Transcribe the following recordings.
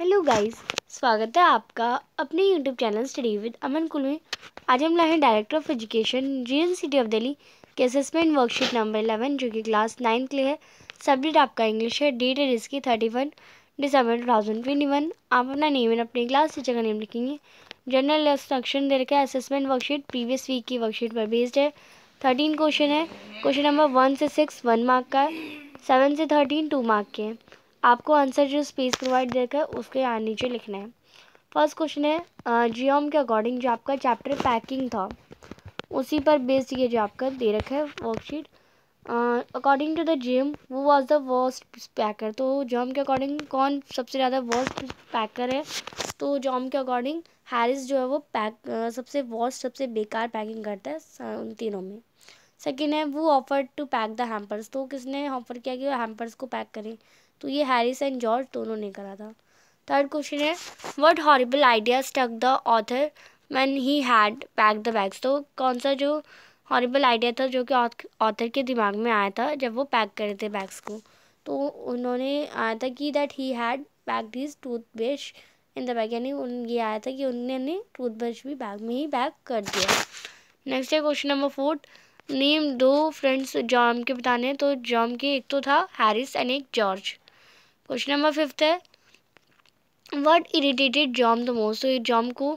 Hello guys स्वागत है आपका अपने YouTube channel study with Aman कुल में। आज हम लाए हैं director of education G city of Delhi के असेसमेंट वर्कशीट नंबर इलेवन जो कि क्लास नाइन के लिए है। सब्जेक्ट आपका इंग्लिश है। डेट है इसकी thirty one December two thousand twenty one आप अपना नेम एंड अपनी क्लास टीचर का नेम लिखेंगे। जनरल इंस्ट्रक्शन दे रखा है। असेसमेंट वर्कशीट प्रीवियस वीक की वर्कशीट पर बेस्ड है। थर्टीन क्वेश्चन है। क्वेश्चन नंबर वन से सिक्स वन मार्क का है। सेवन से थर्टीन टू मार्क के हैं। आपको आंसर जो स्पेस प्रोवाइड देकर उसके यहाँ नीचे लिखना है। फ़र्स्ट क्वेश्चन है जियोम के अकॉर्डिंग जो आपका चैप्टर पैकिंग था उसी पर बेस्ड ये जो आपका दे रखा है worksheet according to the Jim वो वॉज़ द वर्स्ट पैकर तो जॉम के अकॉर्डिंग कौन सबसे ज़्यादा वर्स्ट पैकर है? तो जॉम के अकॉर्डिंग हैरिस जो है वो पैक uh, सबसे वर्स्ट सबसे बेकार पैकिंग करता है उन तीनों में। सेकेंड है वो offer to pack the hampers तो किसने ऑफ़र किया कि वो हैम्पर्स को पैक करें? तो ये हैरिस एंड जॉर्ज दोनों ने करा था। थर्ड क्वेश्चन है what horrible idea stuck the author man he had pack the bags तो कौन सा जो हॉरिबल आइडिया था जो कि ऑथर के दिमाग में आया था जब वो पैक कर रहे थे बैग्स को? तो उन्होंने आया था कि that he had pack this toothbrush in the bag यानी उन ये आया था कि उन्होंने टूथब्रश भी बैग में ही पैक कर दिया। नेक्स्ट है क्वेश्चन नंबर फोर्थ नेम दो फ्रेंड्स जॉम के बताने तो जॉम के एक तो था हैरिस एंड एक जॉर्ज क्वेश्चन नंबर फिफ्थ है। What irritated Jerome the most तो जॉम को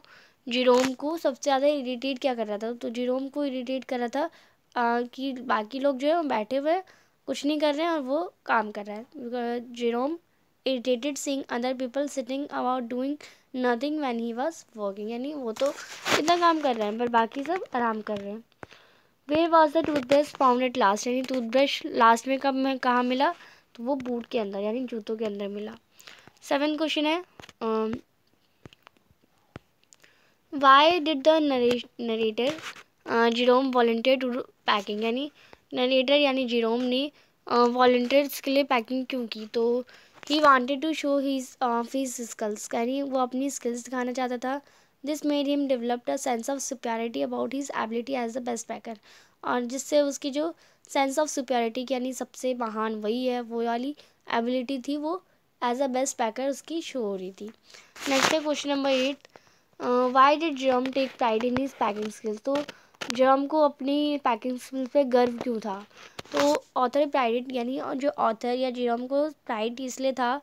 जीरोम को सबसे ज़्यादा इरीटेट क्या कर रहा था? तो जीरोम को इरीटेट कर रहा था आ, कि बाकी लोग जो है वो बैठे हुए कुछ नहीं कर रहे हैं और वो काम कर रहा है। Jerome irritated sing other people sitting about doing nothing when he was working यानी वो तो कितना काम कर रहे हैं पर बाकी सब आराम कर रहे हैं। Where was the toothbrush found at last यानी टूथब्रश लास्ट में कब में कहाँ मिला? तो वो बूट के अंदर यानी जूतों के अंदर मिला। सेवन क्वेश्चन है why did the narrator Jerome volunteer to packing यानी नरेटर यानी जीरोम ने वॉल्टियर्स uh, के लिए पैकिंग क्यों की? तो he wanted to show his off his skills यानी वो अपनी स्किल्स दिखाना चाहता था। This made him developed a sense of superiority about his ability as the best packer और जिससे उसकी जो सेंस ऑफ़ सुप्योरिटी यानी सबसे महान वही है, वो वाली एबिलिटी थी, वो एज अ बेस्ट पैकर उसकी शो हो रही थी। नेक्स्ट है question number eight why did Jerome take pride in his packing skills तो जर्म को अपनी पैकिंग स्किल्स पे गर्व क्यों था? तो ऑथर प्राइड यानी जो ऑथर या जर्म को प्राइड इसलिए था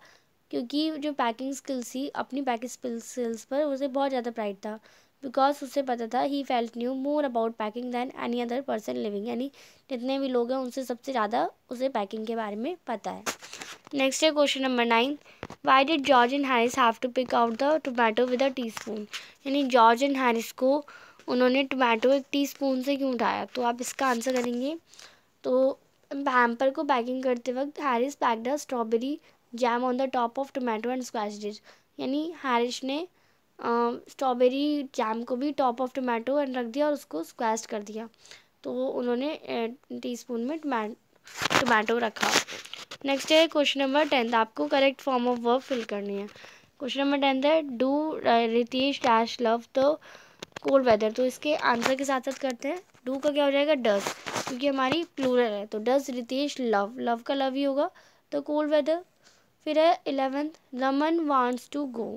क्योंकि जो पैकिंग स्किल्स थी, अपनी पैकिंग स्किल्स पर उसे बहुत ज़्यादा प्राइड था। बिकॉज़ उसे पता था he felt knew more about packing than any other person living यानी जितने भी लोग हैं, उनसे सबसे ज़्यादा उसे पैकिंग के बारे में पता है। नेक्स्ट है question number nine why did George and Harris have to pick out the tomato with a teaspoon यानी जॉर्ज एंड हैरिस को उन्होंने टोमेटो एक टी स्पून से क्यों उठाया? तो आप इसका आंसर करेंगे। तो हैम्पर को पैकिंग करते वक्त Harris packed a strawberry jam on the top of tomato and squash dish यानी हैरिस ने स्ट्रॉबेरी जैम को भी टॉप ऑफ़ टोमेटो एंड रख दिया और उसको स्क्वैश कर दिया। तो उन्होंने टी स्पून में टोमेटो रखा। नेक्स्ट है क्वेश्चन नंबर टेंथ आपको correct form of work fill करनी है। क्वेश्चन नंबर टेंथ है do Ritesh dash love the cold weather तो इसके आंसर के साथ साथ करते हैं। डू का क्या हो जाएगा? डस क्योंकि हमारी प्लूरल है। तो डस रितेश लव लव का लव ही होगा। द कोल्ड वेदर फिर है eleventh, Raman wants to go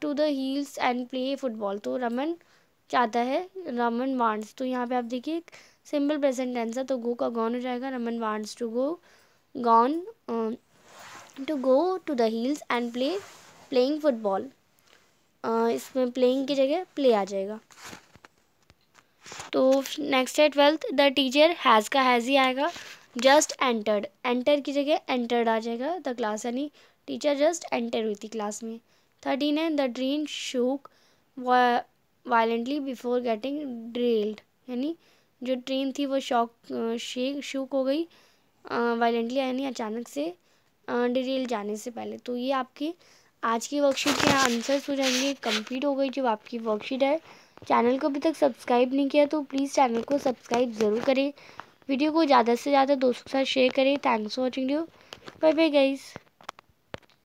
to the hills and play football तो रमन चाहता है, रमन वांट्स तो यहाँ पे आप देखिए सिंपल प्रेजेंट टेंस है तो गो का गॉन हो जाएगा, Raman wants to go gone to go to the hills and play playing football इसमें प्लेइंग की जगह प्ले आ जाएगा। तो नेक्स्ट है ट्वेल्थ द टीचर हैज़ का हैज़ ही आएगा। जस्ट एंटर्ड एंटर की जगह एंटर्ड आ जाएगा. द क्लास यानी टीचर जस्ट एंटर हुई थी क्लास में. थर्टीन है the train shook violently before getting drilled यानी जो ट्रेन थी वो शॉक शेक शूक हो गई वायलेंटली यानी अचानक से ड्रिल जाने से पहले। तो ये आपकी आज की वर्कशीट के आंसर्स हो जाएँगे। कंप्लीट हो गई जो आपकी वर्कशीट है। चैनल को अभी तक सब्सक्राइब नहीं किया तो प्लीज़ चैनल को सब्सक्राइब ज़रूर करें। वीडियो को ज़्यादा से ज़्यादा दोस्तों के साथ शेयर करें। Thanks for watching you bye bye guys